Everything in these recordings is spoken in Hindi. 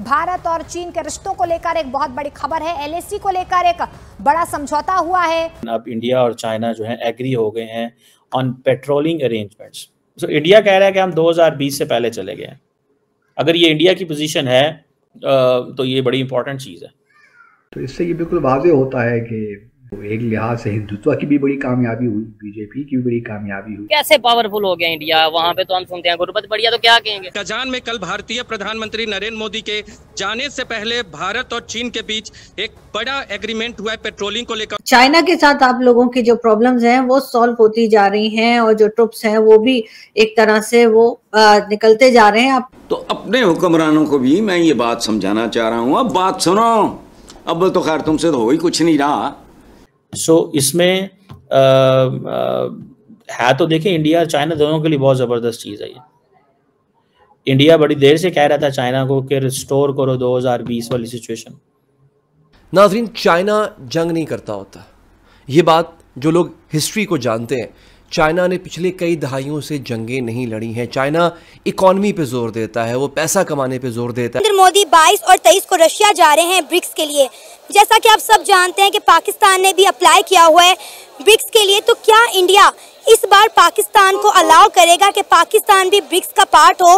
भारत और चीन के रिश्तों को लेकर एक बहुत बड़ी खबर है। एलएसी को लेकर एक बड़ा समझौता हुआ है। अब इंडिया और चाइना जो है एग्री हो गए हैं on patrolling arrangements so India कह रहा है कि हम 2020 से पहले चले गए अगर ये इंडिया की पोजीशन है तो ये बड़ी इंपॉर्टेंट चीज़ है। तो इससे ये बिल्कुल वाजे होता है कि एक लिहाज से हिंदुत्व की भी बड़ी कामयाबी हुई बीजेपी की भी बड़ी कामयाबी हुई। कैसे पावरफुल हो गया इंडिया? वहाँ पे तो हम सुनते हैं गुरबत बढ़िया तो क्या कहेंगे? कजान में कल भारतीय प्रधानमंत्री नरेंद्र मोदी के जाने से पहले भारत और चीन के बीच एक बड़ा एग्रीमेंट हुआ है पेट्रोलिंग को लेकर। चाइना के साथ आप लोगों की जो प्रॉब्लम है वो सॉल्व होती जा रही है और जो ट्रुप्स है वो भी एक तरह से वो निकलते जा रहे हैं। आप तो अपने हुक्मरानों को भी मैं ये बात समझाना चाह रहा हूँ। अब बात सुनो। अब तो खैर तुमसे तो हो ही कुछ नहीं रहा। सो so, इसमें आ, आ, है तो देखें इंडिया और चाइना दोनों के लिए बहुत ज़बरदस्त चीज़ है ये। इंडिया बड़ी देर से कह रहा था चाइना को कि रिस्टोर करो 2020 वाली सिचुएशन नाजरीन चाइना जंग नहीं करता होता। ये बात जो लोग हिस्ट्री को जानते हैं चाइना ने पिछले कई दहाइयों से जंगें नहीं लड़ी हैं। चाइना इकोनॉमी पे ज़ोर देता है वो पैसा कमाने पे ज़ोर देता है। मोदी 22 और 23 को रशिया जा रहे हैं ब्रिक्स के लिए। जैसा कि आप सब जानते हैं कि पाकिस्तान ने भी अप्लाई किया हुआ है ब्रिक्स के लिए तो क्या इंडिया इस बार पाकिस्तान को अलाउ करेगा कि पाकिस्तान भी ब्रिक्स का पार्ट हो?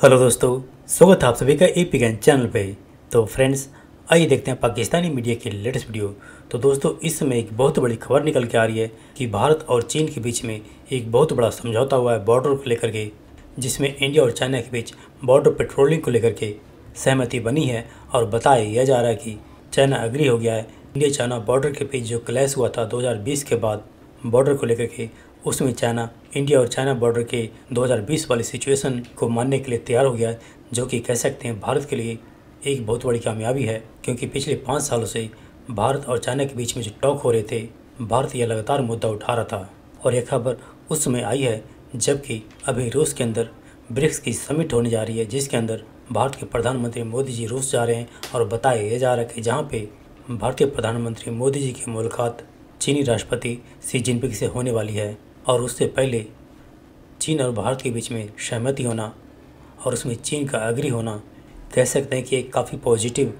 हेलो दोस्तों, स्वागत है आप सभी का ए चैनल पे। तो फ्रेंड्स आइए देखते हैं पाकिस्तानी मीडिया की लेटेस्ट वीडियो तो दोस्तों इस समय एक बहुत बड़ी खबर निकल के आ रही है कि भारत और चीन के बीच में एक बहुत बड़ा समझौता हुआ है बॉर्डर को लेकर के, जिसमें इंडिया और चाइना के बीच बॉर्डर पेट्रोलिंग को लेकर के। सहमति बनी है और बताया यह जा रहा है कि चाइना अग्री हो गया है। इंडिया चाइना बॉर्डर के बीच जो क्लैश हुआ था 2020 के बाद बॉर्डर को लेकर के, उसमें चाइना, इंडिया और चाइना बॉर्डर के 2020 वाली सिचुएशन को मानने के लिए तैयार हो गया है, जो कि कह सकते हैं भारत के लिए एक बहुत बड़ी कामयाबी है, क्योंकि पिछले पाँच सालों से भारत और चाइना के बीच में जो टॉक हो रहे थे, भारत यह लगातार मुद्दा उठा रहा था। और यह खबर उस समय आई है, जबकि अभी रूस के अंदर ब्रिक्स की समिट होने जा रही है, जिसके अंदर भारत के प्रधानमंत्री मोदी जी रूस जा रहे हैं और बताया जा रहा है कि जहाँ पे भारतीय प्रधानमंत्री मोदी जी की मुलाकात चीनी राष्ट्रपति सी जिनपिंग से होने वाली है और उससे पहले चीन और भारत के बीच में सहमति होना और उसमें चीन का अग्री होना कह सकते हैं कि एक काफ़ी पॉजिटिव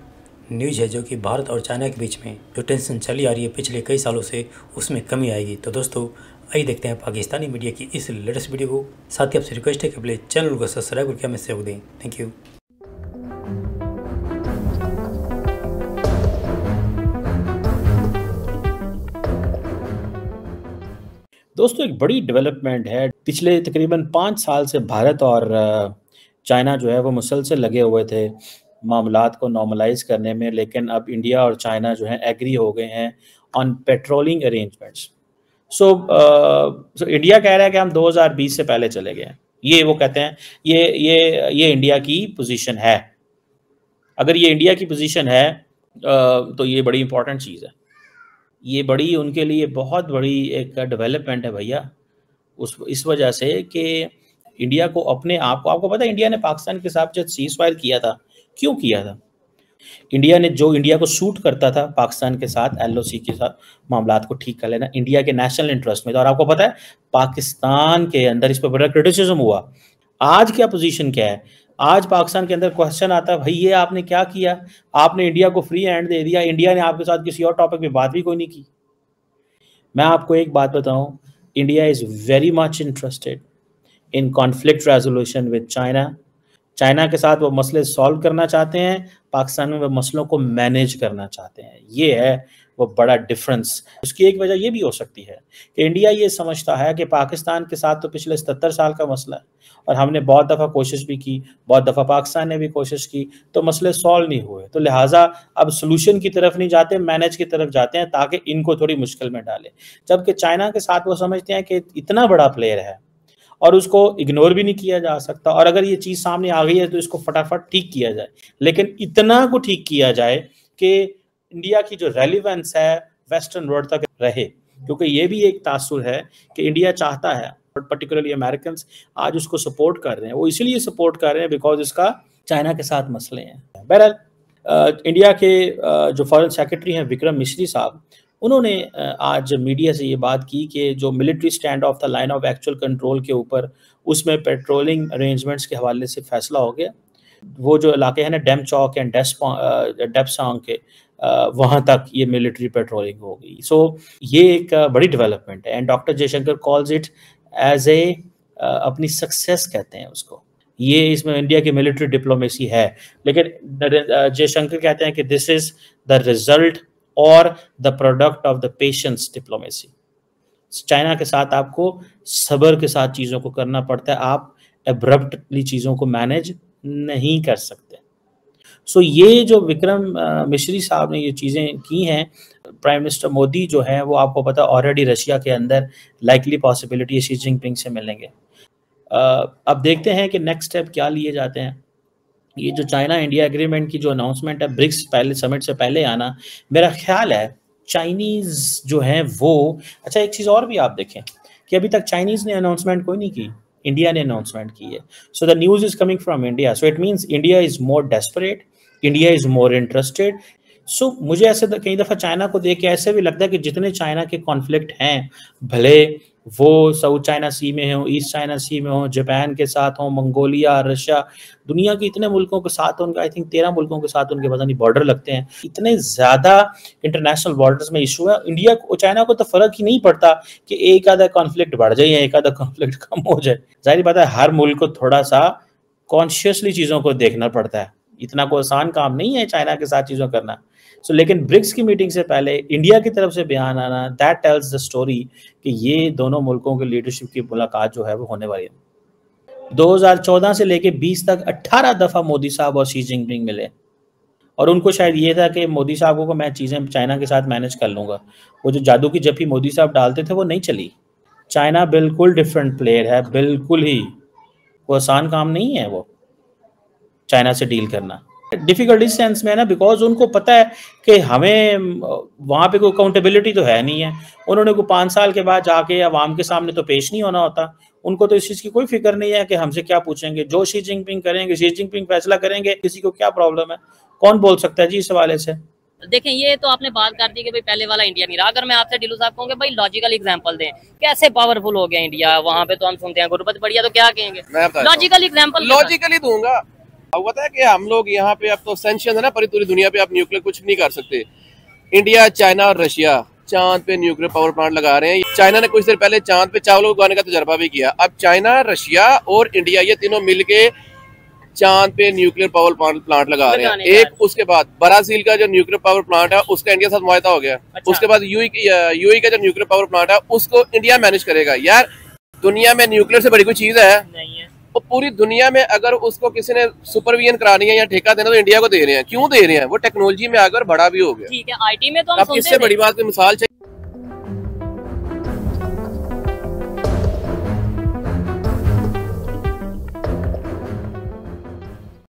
न्यूज़ है जो कि भारत और चाइना के बीच में जो टेंशन चली आ रही है पिछले कई सालों से, उसमें कमी आएगी। तो दोस्तों, आइए देखते हैं पाकिस्तानी मीडिया की इस लेटेस्ट वीडियो को। साथ ही आपसे रिक्वेस्ट है कि प्लीज़ चैनल को सब्सक्राइब करके हमें सहयोग दें। Thank you. दोस्तों एक बड़ी डेवलपमेंट है। पिछले तकरीबन पाँच साल से भारत और चाइना जो है वो मुसलसल लगे हुए थे मामला को नॉर्मलाइज करने में लेकिन अब इंडिया और चाइना जो है एग्री हो गए हैं on patrolling arrangements so India कह रहा है कि हम 2020 से पहले चले गए ये वो कहते हैं ये ये ये इंडिया की पोजीशन है। अगर ये इंडिया की पोजीशन है uh, तो ये बड़ी इंपॉर्टेंट चीज़ है। ये बड़ी, उनके लिए बहुत बड़ी एक डेवलपमेंट है भैया। उस, इस वजह से कि इंडिया को अपने आप को, आपको पता है इंडिया ने पाकिस्तान के साथ जब सीज फायर किया था, क्यों किया था? इंडिया ने, जो इंडिया को सूट करता था पाकिस्तान के साथ एलओसी के साथ मामला को ठीक कर लेना इंडिया के नेशनल इंटरेस्ट में और आपको पता है, पाकिस्तान के अंदर इस पर बड़ा क्रिटिसिज्म हुआ। आज क्या पोजीशन क्या है? आज पाकिस्तान के अंदर क्वेश्चन आता है, भाई, ये आपने क्या किया? आपने इंडिया को फ्री हैंड दे दिया। इंडिया ने आपके साथ किसी और टॉपिक पे बात भी कोई नहीं की। मैं आपको एक बात बताऊँ India is very much interested in conflict resolution with China China के साथ वो मसले सॉल्व करना चाहते हैं, पाकिस्तान में वो मसलों को मैनेज करना चाहते हैं। ये है वो बड़ा डिफरेंस उसकी एक वजह ये भी हो सकती है कि इंडिया ये समझता है कि पाकिस्तान के साथ तो पिछले सतर साल का मसला है और हमने बहुत दफ़ा कोशिश भी की, बहुत दफ़ा पाकिस्तान ने भी कोशिश की तो मसले सॉल्व नहीं हुए। तो लिहाजा अब सोल्यूशन की तरफ़ नहीं जाते मैनेज की तरफ़ जाते हैं ताकि इनको थोड़ी मुश्किल में डालें। जबकि चाइना के साथ वो समझते हैं कि इतना बड़ा प्लेयर है और उसको इग्नोर भी नहीं किया जा सकता और अगर ये चीज़ सामने आ गई है तो इसको फटाफट ठीक किया जाए। लेकिन इतना को ठीक किया जाए कि इंडिया की जो रेलिवेंस है वेस्टर्न वर्ल्ड तक रहे। क्योंकि ये भी एक तासुर है कि इंडिया चाहता है पर्टिकुलरली अमेरिकन आज उसको सपोर्ट कर रहे हैं। वो इसलिए सपोर्ट कर रहे हैं बिकॉज़ इसका चाइना के साथ मसले हैं। बहरहाल इंडिया के जो फॉरेन सेक्रेटरी हैं विक्रम मिश्री साहब, उन्होंने आज मीडिया से ये बात की कि जो military standoff the line of actual control के ऊपर, उसमें पेट्रोलिंग अरेंजमेंट्स के हवाले से फैसला हो गया। वो जो इलाके हैं ना डेम चौक एंड डेपसोंग के वहाँ तक ये मिलिट्री पेट्रोलिंग हो गई। सो so, ये एक बड़ी डेवलपमेंट है and doctor Jaishankar calls it as a अपनी सक्सेस कहते हैं उसको। ये इसमें इंडिया की मिलिट्री डिप्लोमेसी है लेकिन जयशंकर कहते हैं कि दिस इज़ द रिज़ल्ट और the product of the patience diplomacy China के साथ आपको सबर के साथ चीज़ों को करना पड़ता है आप एब्रप्टली चीज़ों को मैनेज नहीं कर सकते। सो ये जो विक्रम मिश्री साहब ने ये चीज़ें की हैं प्राइम मिनिस्टर मोदी जो है, वो आपको पता ऑलरेडी रशिया के अंदर लाइकली पॉसिबिलिटी शी जिनपिंग से मिलेंगे अब देखते हैं कि नेक्स्ट स्टेप क्या लिए जाते हैं। ये जो चाइना इंडिया एग्रीमेंट की जो अनाउंसमेंट है ब्रिक्स पहले समिट से पहले आना, मेरा ख्याल है चाइनीज़ जो है वो अच्छा एक चीज़ और भी आप देखें कि अभी तक चाइनीज़ ने अनाउंसमेंट कोई नहीं की इंडिया ने अनाउंसमेंट की है। So the news is coming from India so it means India is more desperate India is more interested so मुझे ऐसे कई दफ़ा चाइना को देख के ऐसे भी लगता है कि जितने चाइना के कॉन्फ्लिक्ट हैं, भले वो साउथ चाइना सी में हो ईस्ट चाइना सी में हो जापान के साथ हो मंगोलिया रशिया दुनिया के इतने मुल्कों के साथ उनका आई थिंक तेरह मुल्कों के साथ उनके पता नहीं बॉर्डर लगते हैं। इतने ज़्यादा इंटरनेशनल बॉर्डर्स में इशू है। इंडिया को चाइना को तो फ़र्क ही नहीं पड़ता कि एक आधा कॉन्फ्लिक्ट बढ़ जाए या एक आधा कॉन्फ्लिक्ट कम हो जाए। ज़ाहिर बात है, हर मुल्क को थोड़ा सा कॉन्शियसली चीज़ों को देखना पड़ता है। इतना कोई आसान काम नहीं है चाइना के साथ चीज़ों करना। सो so, लेकिन ब्रिक्स की मीटिंग से पहले इंडिया की तरफ़ से बयान आना दैट टेल्स द स्टोरी कि ये दोनों मुल्कों के लीडरशिप की मुलाकात जो है वो होने वाली है। 2014 से लेके 20 तक 18 दफ़ा मोदी साहब और शी जिनपिंग मिले। और उनको शायद ये था कि मोदी साहब को मैं चीज़ें चाइना के साथ मैनेज कर लूँगा। वो जो जादू की जफी मोदी साहब डालते थे वो नहीं चली। चाइना बिल्कुल डिफरेंट प्लेयर है बिल्कुल ही। वो आसान काम नहीं है वो। चाइना से डील करना। डिफ़िकल्ट इस सेंस में है ना बिकॉज़ उनको पता है कि हमें वहाँ पे कोई अकाउंटेबिलिटी तो है नहीं है। उन्होंने को पाँच साल के बाद जाके अवाम के सामने तो पेश नहीं होना होता। उनको तो इस चीज़ की कोई फ़िक्र नहीं है कि हमसे क्या पूछेंगे। जो शी जिनपिंग करेंगे शी जिनपिंग फैसला करेंगे किसी को क्या प्रॉब्लम है? कौन बोल सकता है जी इस हवाले से? देखें ये तो आपने बात कर दी कि भाई पहले वाला इंडिया नहीं रहा। अगर मैं आपसे डिलू साहब कहूँगा भाई लॉजिकल एग्जांपल दें कैसे पावरफुल हो गया इंडिया वहाँ पे तो हम सुनते हैं गुरबत बढ़िया तो क्या कहेंगे? लॉजिकल एग्जांपल लॉजिकली दूँगा। हुआ था कि हम लोग यहाँ पे अब तो सेंशन है ना पूरी पूरी दुनिया पे आप न्यूक्लियर कुछ नहीं कर सकते। इंडिया चाइना और रशिया चाँद पे न्यूक्लियर पावर प्लांट लगा रहे हैं। चाइना ने कुछ देर पहले चाँद पे चावल उगाने का तजर्बा भी किया। अब चाइना रशिया और इंडिया ये तीनों मिलके चाँद पे न्यूक्लियर पावर प्लांट लगा रहे हैं। एक उसके बाद ब्राज़ील का जो न्यूक्लियर पावर प्लांट है उसका इंडिया साथ मुआदा हो गया। अच्छा। उसके बाद यूई यूई का जो न्यूक्लियर पावर प्लांट है उसको इंडिया मैनेज करेगा। यार दुनिया में न्यूक्लियर से बड़ी कोई चीज़ है। तो पूरी दुनिया में अगर उसको किसी ने सुपरविजन करानी है या ठेका देना तो इंडिया को दे रहे हैं। क्यों दे रहे हैं? वो टेक्नोलॉजी में आकर बड़ा भी हो गया। ठीक है आईटी में तो हम इससे बड़ी बात की मिसाल